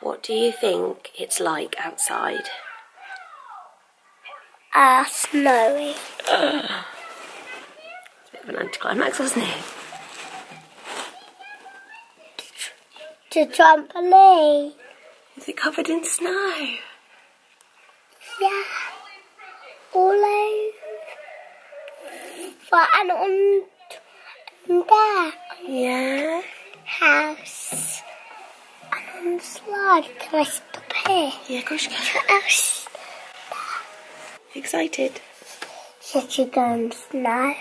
What do you think it's like outside? Uh, snowy. It's a bit of an anticlimax, wasn't it? To trampoline. Is it covered in snow? Yeah. All over. But and on, on there. Yeah. House. And the slide. Can I stop here? Yeah, of course you can. What else? Excited? Should you go in snow?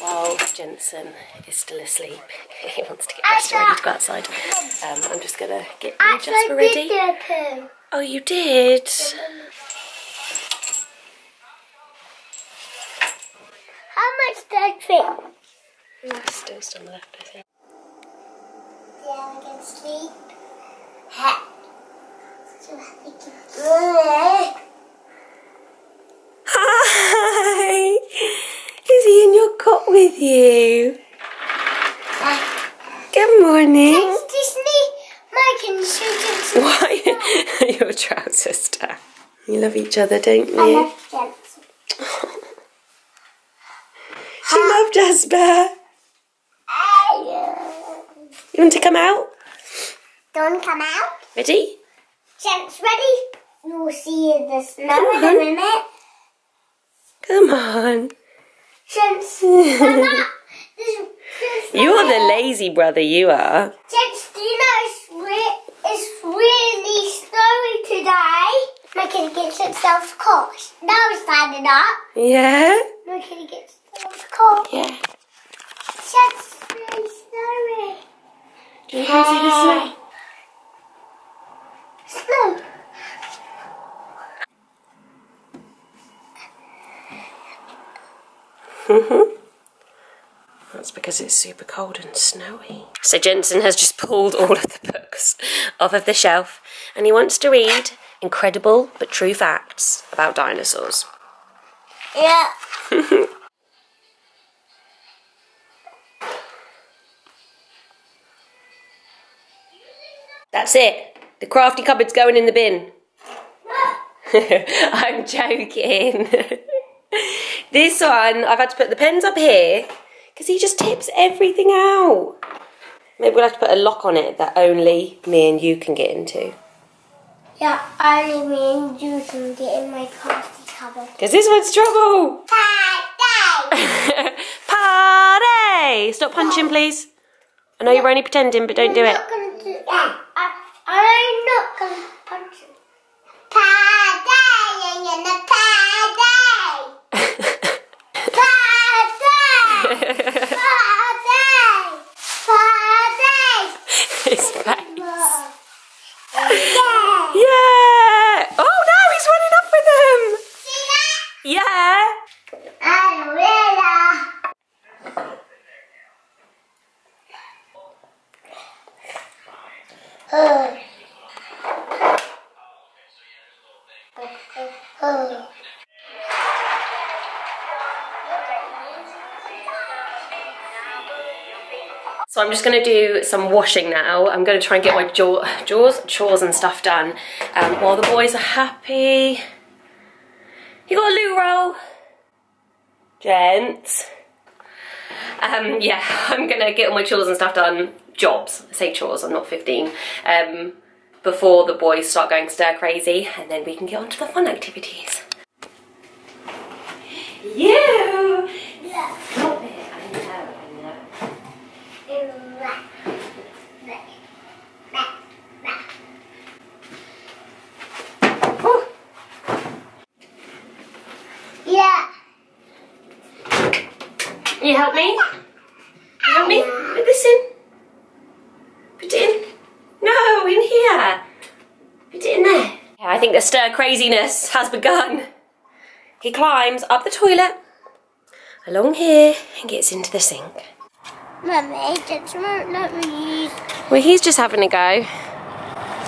While Jensen is still asleep, he wants to get dressed and ready to go outside. Um, I'm just gonna get you Jasper ready. did do a poo. Oh, you did? How much do I think? That's still the left, I think. Yeah, I can sleep. Ha. So I can... Hi! Is he in your cot with you? Good morning. Thanks, Disney. Mike and Susan. Why? your trouser stuff. You love each other, don't you? I love Jensen. She loved Jasper. You want to come out? Don't come out. Ready? Jen's ready. You will see the snow in a minute. Come on. Jen's come. There's, there's You're the lazy brother you are. Jens, do you know it's, re- it's really snowy today? My kid gets itself caught. Now it's standing up. Yeah? My kid gets itself caught. Yeah. Jens, it's really snowy. You to see the snow? Snow. That's because it's super cold and snowy. So Jensen has just pulled all of the books off of the shelf and he wants to read incredible but true facts about dinosaurs. Yeah. That's it. The crafty cupboard's going in the bin. I'm joking. this one, I've had to put the pens up here because he just tips everything out. Maybe we'll have to put a lock on it that only me and you can get into. Yeah, only me and you can get in my crafty cupboard. Because this one's trouble. Party! Party! Stop punching, please. I know you're only pretending, but don't do it. not gonna do that. I, I'm not gonna punch you. Party! I'm gonna party! Party! Party! Party! His face. Yeah! Yeah! Oh no, he's running off with them! See that? Yeah! I will. Oh. So I'm just going to do some washing now. I'm going to try and get my jaw, jaws, chores and stuff done um, while the boys are happy. You got a loo roll? Gents. Um, yeah, I'm going to get all my chores and stuff done. Jobs. I say chores, I'm not 15. Um, before the boys start going stir crazy and then we can get on to the fun activities. You! Stop it. I know, I know. Yeah. You help me? You help me? Put this in. Put it in. No, in here. Put it in there. Yeah, I think the stir craziness has begun. He climbs up the toilet, along here, and gets into the sink. Mummy, just won't let me use Well, he's just having a go.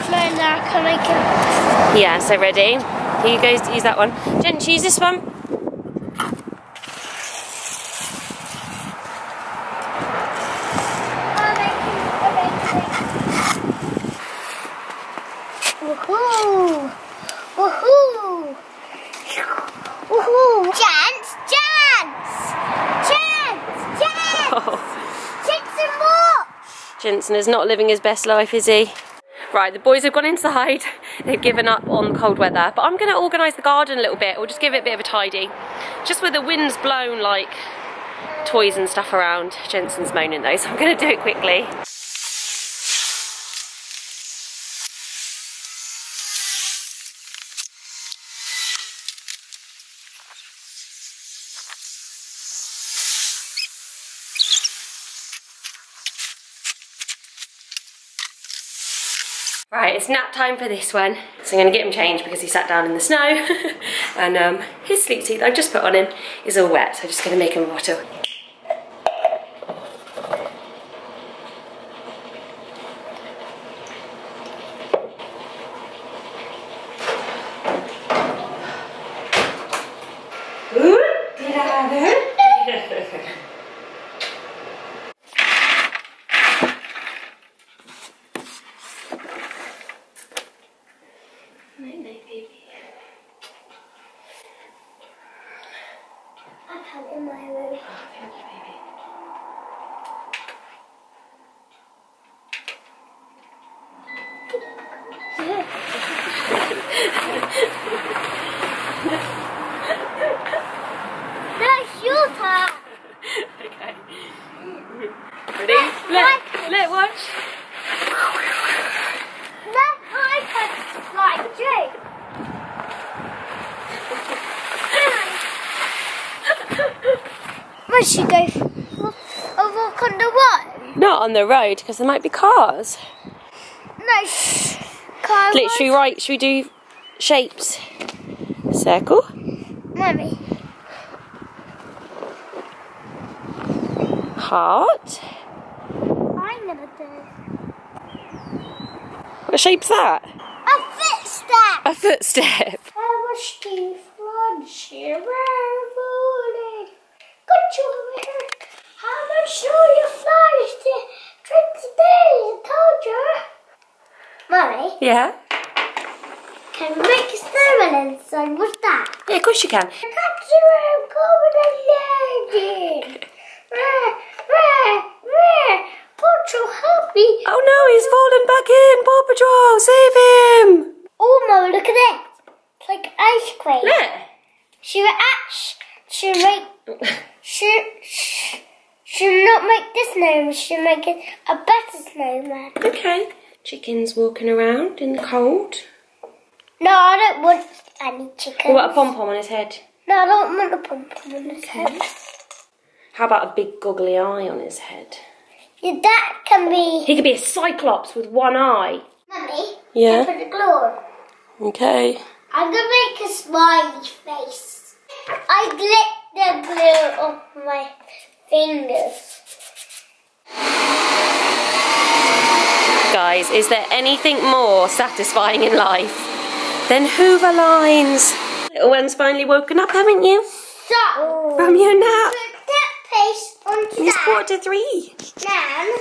my now can I get Yeah, so ready? Here you go, use that one. Jen, use this one. Woohoo! Woohoo! Chance! Chance! Chance! Chance! Oh. Jensen watch! Jensen is not living his best life, is he? Right, the boys have gone inside. They've given up on cold weather. But I'm going to organise the garden a little bit, We'll just give it a bit of a tidy. Just where the wind's blown, like, toys and stuff around. Jensen's moaning though, so I'm going to do it quickly. Nap time for this one. So I'm going to get him changed because he sat down in the snow. and um, his sleep teeth I've just put on him is all wet, so I'm just to make him a bottle. Night night, baby. I can't in my room. Thank you, baby. That's your turn. okay. Ready? Let, let watch. That's my turn. Like Jake. Where should go? A walk on the road? Not on the road because there might be cars. No. Car we write? Should we do shapes? Circle. Mummy. Heart. I never did. What shape's that? A footstep. A footstep. I was Steve Flood. Got you here. How much know you fly to drink today? I told you. Mummy, Yeah. Can we make a snowman inside? What's that? Yeah, of course you can. I got you I'm coming and landing. Rah, rah, rah. Put you happy. Oh no, he's fallen back in. Paw Patrol, save him. Oh, Mum, look at this. It's like ice cream. Look. She would act. She make. She. She. She'll not make this snowman. She'll make it a better snowman. Okay. Chicken's walking around in the cold. No, I don't want any chicken. What about a pom pom on his head? No, I don't want a pom pom on his head. How about a big goggly eye on his head? Yeah, that can be. He could be a cyclops with one eye. Mummy. Yeah. Put the glue. Okay. I'm gonna make a smiley face. I licked the glue off my fingers. Guys, is there anything more satisfying in life than Hoover lines? Little one's finally woken up, haven't you? So. From your nap. Put that paste onto It's quarter to three. Then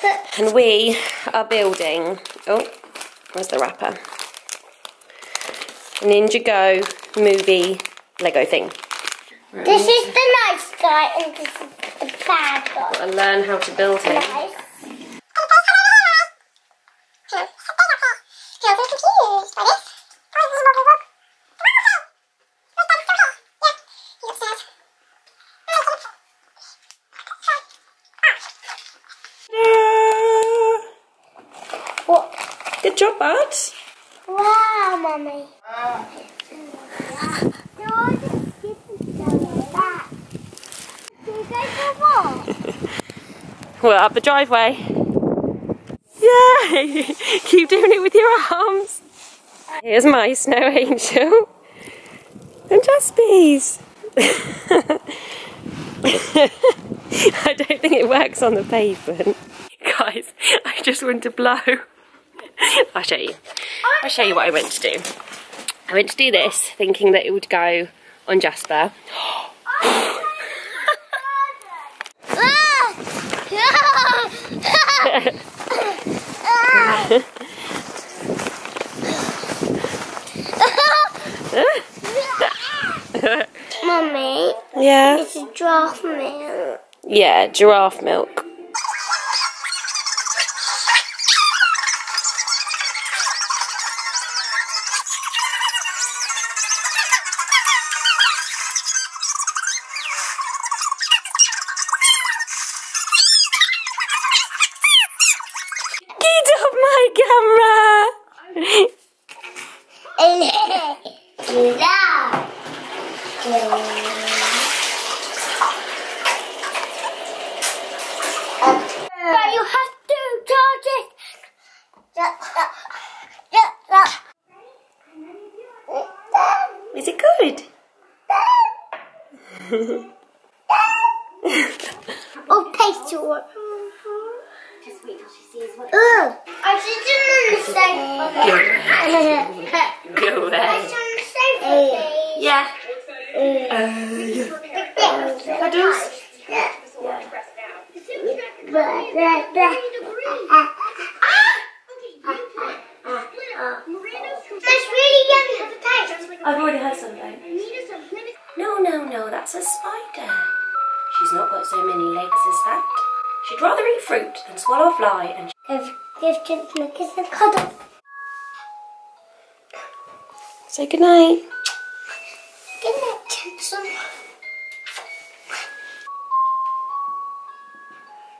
put And we are building. Oh, where's the wrapper? A Ninjago movie Lego thing. This is the nice guy and this is the bad guy. Gotta learn how to build him. Nice. Good job, bud. Wow, mummy. No, I just didn't that. Do you go for a walk? Well, up the driveway. Yay! Keep doing it with your arms. Here's my snow angel. And Jaspy's. I don't think it works on the pavement. Guys, I just want to blow. I'll show you. I'll show you what I went to do. I went to do this thinking that it would go on Jasper. Mummy, Yeah. it's draft milk. Yeah, giraffe milk. But you have to charge it. Is it good? Oh, taste it. Just wait till she sees what. Ugh. I should the same. Go I away. should Yeah. Uh, Cuddles. That's really yummy. Have a taste. I've already had something. No, no, no, that's a spider. She's not got so many legs as that. She'd rather eat fruit than swallow a fly and Give, give Jensen a kiss and cuddle. say goodnight. Good night, Jensen.